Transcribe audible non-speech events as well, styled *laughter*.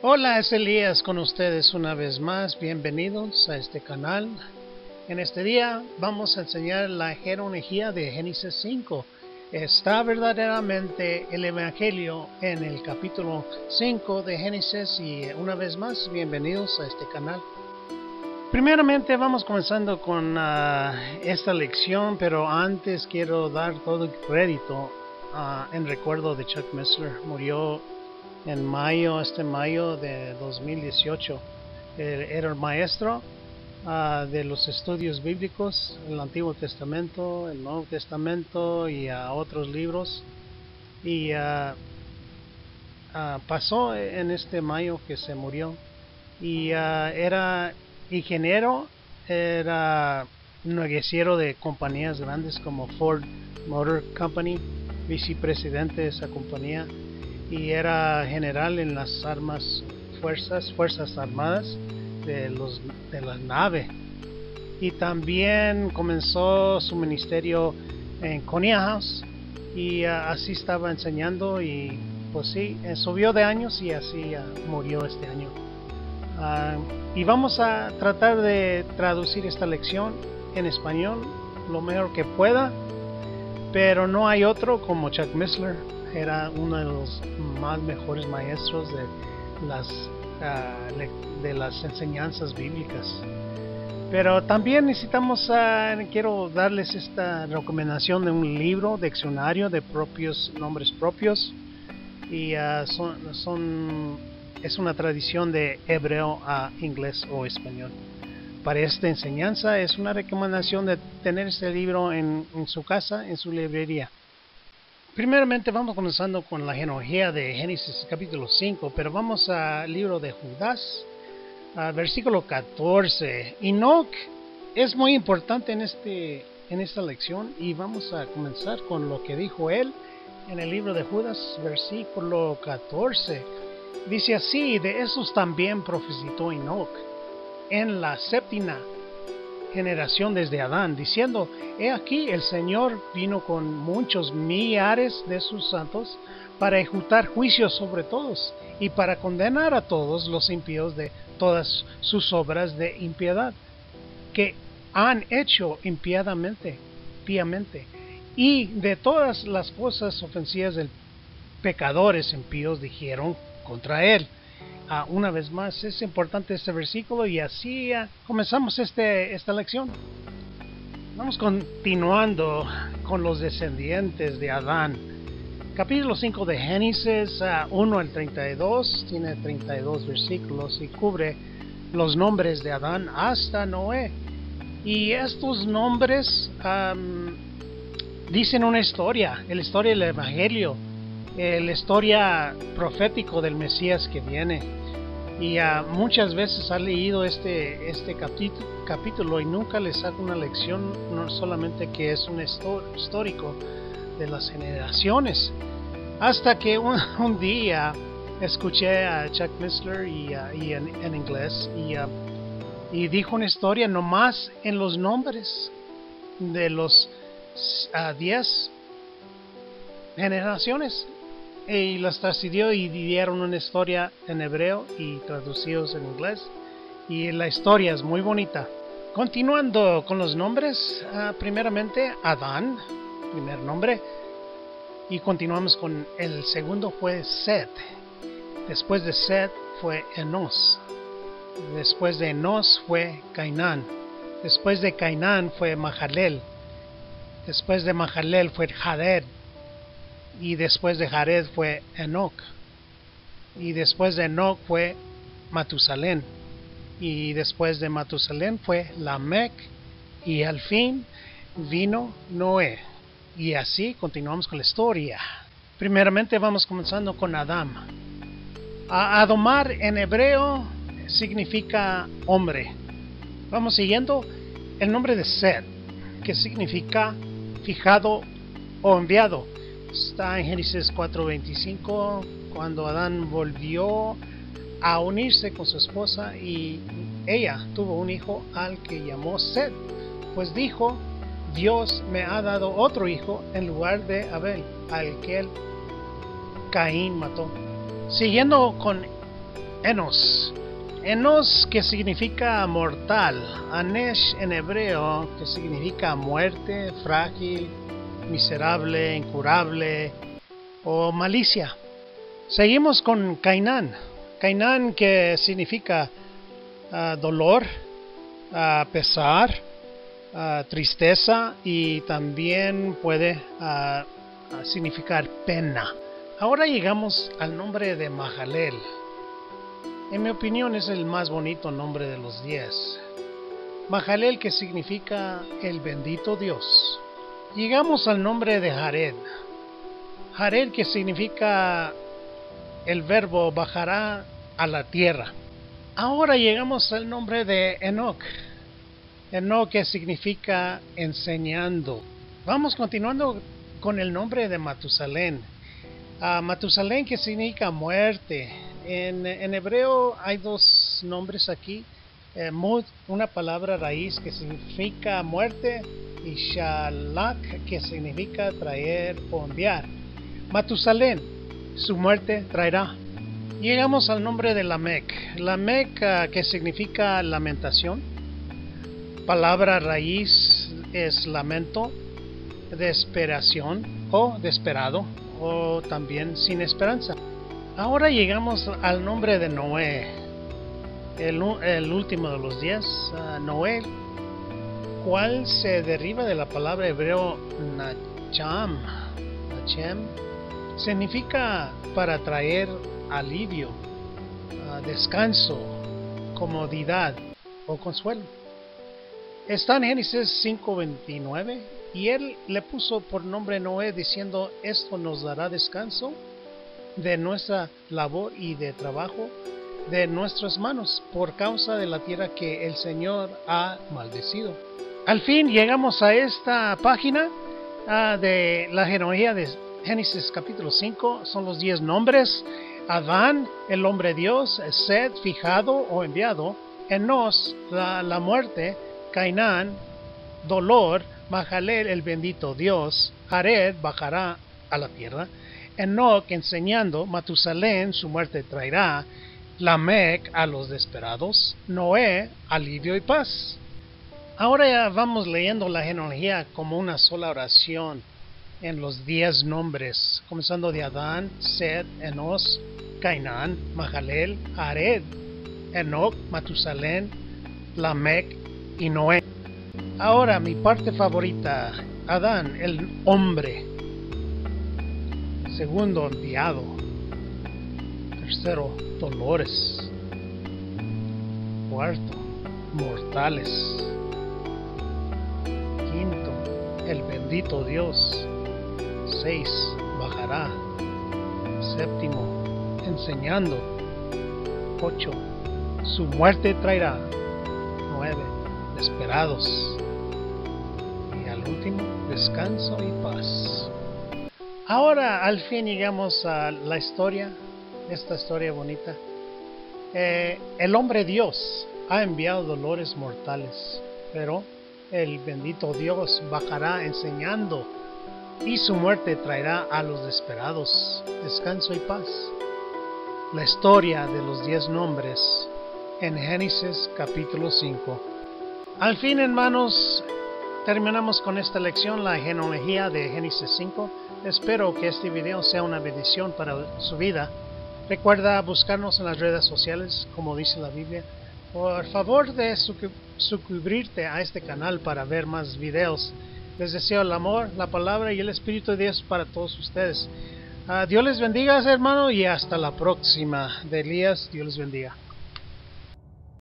Hola, es Elías con ustedes una vez más. Bienvenidos a este canal. En este día vamos a enseñar la genealogía de Génesis 5. Está verdaderamente el Evangelio en el capítulo 5 de Génesis y una vez más, bienvenidos a este canal. Primeramente vamos comenzando con ah, esta lección, pero antes quiero dar todo el crédito ah, en recuerdo de Chuck Missler. Murió en mayo, este mayo de 2018. Era el maestro ah, de los estudios bíblicos, el Antiguo Testamento, el Nuevo Testamento y otros libros. Y pasó en este mayo que se murió. Y era ingeniero, era negociero de compañías grandes como Ford Motor Company, vicepresidente de esa compañía y era general en las armas fuerzas fuerzas armadas de los de la nave. Y también comenzó su ministerio en House y ah, así estaba enseñando y pues sí eh, subió de años y así ah, murió este año. Ah, y vamos a tratar de traducir esta lección en español lo mejor que pueda, pero no hay otro como Chuck Missler, era uno de los más mejores maestros de las, ah, de las enseñanzas bíblicas. Pero también necesitamos, ah, quiero darles esta recomendación de un libro, diccionario de propios nombres propios. Y son, son es una tradición de hebreo a inglés o español. Para esta enseñanza es una recomendación de tener este libro en, su casa, en su librería. Primeramente vamos comenzando con la genealogía de Génesis capítulo 5, pero vamos al libro de Judas, versículo 14. Enoch es muy importante en, este, en esta lección y vamos a comenzar con lo que dijo él en el libro de Judas, versículo 14. Dice así, de esos también profetizó Enoch en la séptima generación desde Adán, diciendo, he aquí el Señor vino con muchos millares de sus santos para ejecutar juicios sobre todos y para condenar a todos los impíos de todas sus obras de impiedad que han hecho impiadamente, piamente, y de todas las cosas ofensivas del pecadores impíos dijeron contra él. Ah, una vez más, es importante este versículo y así ah, comenzamos este, esta lección. Vamos continuando con los descendientes de Adán. Capítulo 5 de Génesis 1 ah, al 32, tiene 32 versículos y cubre los nombres de Adán hasta Noé. Y estos nombres dicen una historia, la historia del Evangelio la historia profético del Mesías que viene. Y uh, muchas veces ha leído este, este capítulo, y nunca le saca una lección, no solamente que es un histórico de las generaciones. Hasta que un, *laughs* día escuché a Chuck Missler y, en, inglés y, y, dijo una historia nomás en los nombres de los 10 generaciones y las transcribió y dieron una historia en hebreo y traducidos en inglés. Y la historia es muy bonita. Continuando con los nombres, ah, primeramente Adán, primer nombre, y continuamos con el segundo fue Seth. Después de Seth fue Enos. Después de Enos fue Cainán. Después de Cainán fue Mahalel. Después de Mahalel fue Jared y después de Jared fue Enoch, y después de Enoch fue Matusalén, y después de Matusalén fue Lamec, y al fin vino Noé. Y así continuamos con la historia. Primeramente vamos comenzando con Adam. Adomar en hebreo significa hombre. Vamos siguiendo el nombre de Seth, que significa fijado o enviado está en Génesis 4:25, cuando Adán volvió a unirse con su esposa y ella tuvo un hijo al que llamó Seth, pues dijo, Dios me ha dado otro hijo en lugar de Abel, al que Caín mató. Siguiendo con Enos. Enos que significa mortal. Anesh en hebreo que significa muerte, frágil, miserable, incurable o malicia. Seguimos con Cainán. Cainán que significa ah, dolor, uh, pesar, ah, tristeza y también puede significar pena. Ahora llegamos al nombre de Mahalel. En mi opinión es el más bonito nombre de los diez. Mahalel que significa el bendito Dios. Llegamos al nombre de Jared. Jared que significa el verbo bajará a la tierra. Ahora llegamos al nombre de Enoch. Enoch que significa enseñando. Vamos continuando con el nombre de Matusalén. Uh, Matusalén que significa muerte. En, hebreo hay dos nombres aquí. Eh, una palabra raíz que significa muerte y Shalak que significa traer o enviar. Matusalén, su muerte traerá. Llegamos al nombre de Lamec. Lamec uh, que significa lamentación. Palabra raíz es lamento desesperación o desesperado o también sin esperanza. Ahora llegamos al nombre de Noé, el, último de los días, Noé, cual se deriva de la palabra hebreo Nacham, Nachem, significa para traer alivio, descanso, comodidad o consuelo. Está en Génesis 5.29 y él le puso por nombre Noé diciendo, esto nos dará descanso de nuestra labor y de trabajo de nuestras manos por causa de la tierra que el Señor ha maldecido. Al fin llegamos a esta página ah, de la genealogía de Génesis capítulo 5. Son los diez nombres. Adán, el hombre Dios, Sed, fijado o enviado, Enos, la, la muerte, Cainán, dolor, Mahalel, el bendito Dios, Jared bajará a la tierra, Enoch enseñando, Matusalén su muerte traerá, Lamec a los desesperados, Noé alivio y paz. Ahora ya vamos leyendo la genealogía como una sola oración en los diez nombres, comenzando de Adán, Sed, Enos, Cainán, Mahalel, Jared, Enoch, Matusalén, Lamec y Noé. Ahora mi parte favorita, Adán, el hombre. Segundo, enviado. Tercero, dolores. Cuarto, mortales. El bendito Dios. Seis, bajará. Séptimo, enseñando. Ocho, su muerte traerá. Nueve, esperados último, descanso y paz. Ahora al fin llegamos a la historia, esta historia bonita. Eh, el hombre Dios ha enviado dolores mortales, pero el bendito Dios bajará enseñando y su muerte traerá a los desesperados descanso y paz. La historia de los diez nombres en Génesis capítulo 5. Al fin, hermanos, terminamos con esta lección, la genealogía de Génesis 5. Espero que este video sea una bendición para su vida. Recuerda buscarnos en las redes sociales, como dice la Biblia. Por favor de suscribirte a este canal para ver más videos. Les deseo el amor, la palabra y el Espíritu de Dios para todos ustedes. Ah, Dios les bendiga, hermano, y hasta la próxima. De Elías, Dios les bendiga.